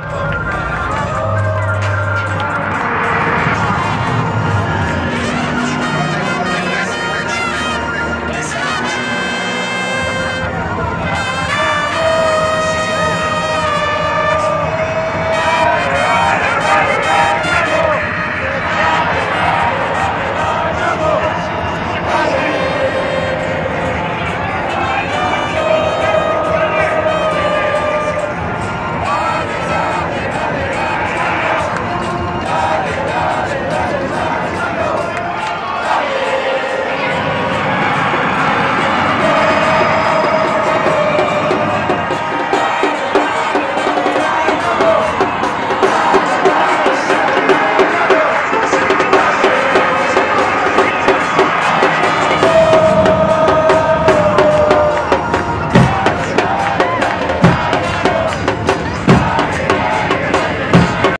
Oh.